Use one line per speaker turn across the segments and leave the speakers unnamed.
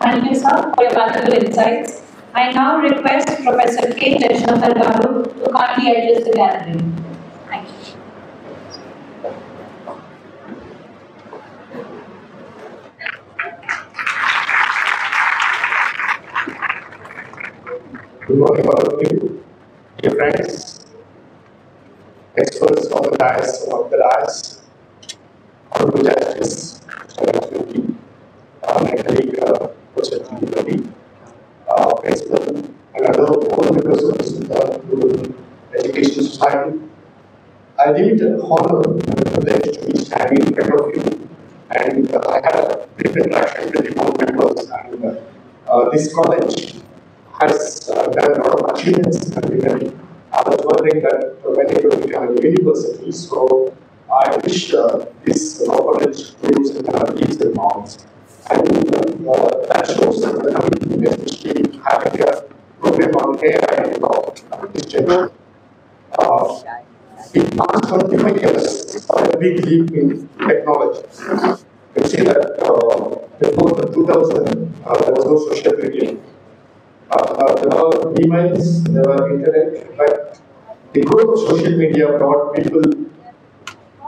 Thank you, sir, for your valuable insights. I now request Professor K. Jashanthar Garu to kindly address the gathering. Thank you.
Good morning, all of you, dear friends, experts on the dais, of the dais, honorable judges, Mr. uh, my colleague, uh, Professor T. uh, principal, and other all members of the Education Society. I did honor and privilege to be standing in front of you, and uh, I had a brief interaction with the board members, and uh, uh, this college has uh, done a lot of achievements academically. I was wondering that when it will become a university, so I wish uh, this college proves in the leaps and bounds. And uh, that shows that the community, especially having a program on AI and law, Uh, in past 25 years, a big leap in technology. You see that uh, before the 2000, uh, there was no social media. Uh, there were emails, there were internet, but the growth of social media brought people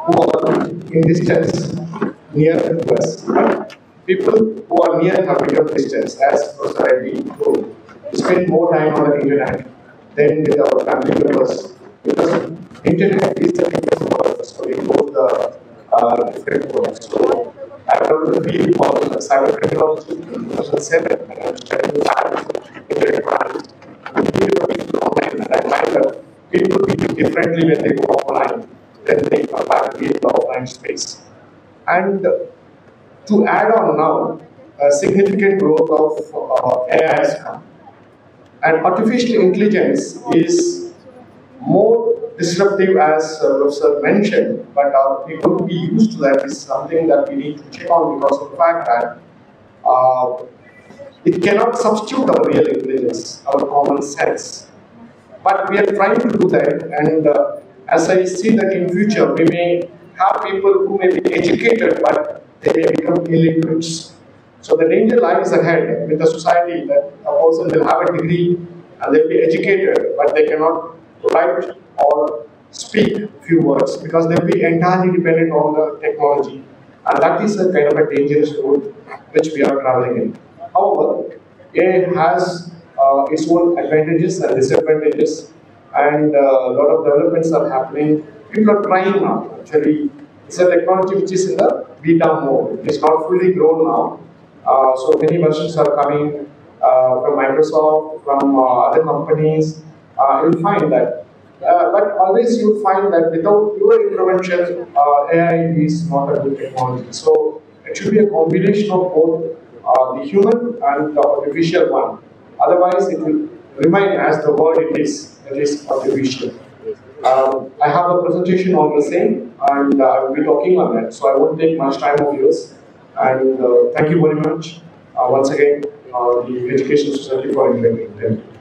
who are in distance near us. People who are near have become distant as society grow. We spend more time on the internet than with our family members because internet is the biggest world, so we go the uh, different worlds. So I the field of cyber technology in 2007 and I was internet crimes. The field of people online and I find that people behave differently when they go online than they come back to the offline space. And to add on now, a significant growth of uh, AI has come. And artificial intelligence is more disruptive as uh, Professor mentioned, but our people to be used to that is something that we need to check on because of the fact that uh, it cannot substitute our real intelligence, our common sense. But we are trying to do that, and uh, as I see that in future, we may have people who may be educated, but they may become illiterates. So the danger lies ahead with the society that a person will have a degree and they'll be educated, but they cannot write or speak few words because they'll be entirely dependent on the technology. And that is a kind of a dangerous road which we are traveling in. However, AI has uh, its own advantages and disadvantages, and uh, a lot of developments are happening. People are trying now. Actually, it's a technology which is in the beta mode. It's not fully grown now. Uh, so many versions are coming uh, from Microsoft, from uh, other companies. Uh, you'll find that. But always you'll find that without your intervention, AI is not a good technology. So it should be a combination of both the human and the artificial one. Otherwise, it will remain as the word it is, that is artificial. Um, I have a presentation on the same, and I will be talking on that, so I won't take much time of yours. And uh, thank you very much uh, once again, uh, the Education Society for inviting you.